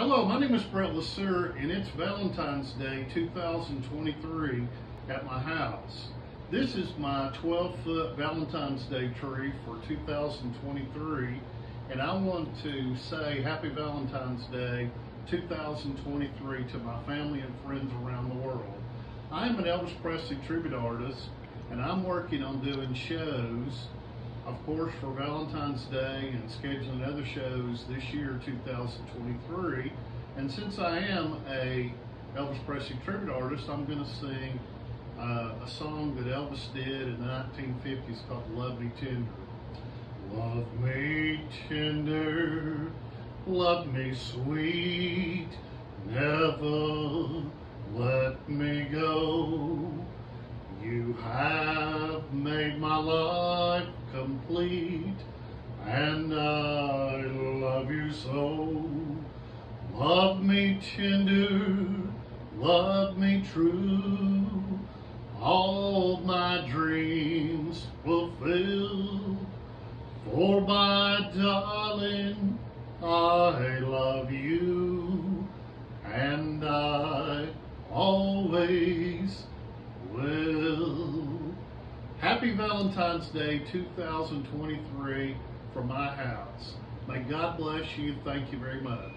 Hello, my name is Brett LeSueur, and it's Valentine's Day 2023 at my house. This is my 12 foot Valentine's Day tree for 2023, and I want to say Happy Valentine's Day 2023 to my family and friends around the world. I am an Elvis Presley tribute artist, and I'm working on doing shows of course, for Valentine's Day and scheduling other shows this year, 2023. And since I am a Elvis Presley tribute artist, I'm going to sing uh, a song that Elvis did in the 1950s called Love Me Tender. Love me tender, love me sweet, never let me go. You have made my life complete, and I love you so. Love me tender, love me true, all my dreams fulfill. For my darling, I love you, Happy Valentine's Day 2023 from my house. May God bless you. Thank you very much.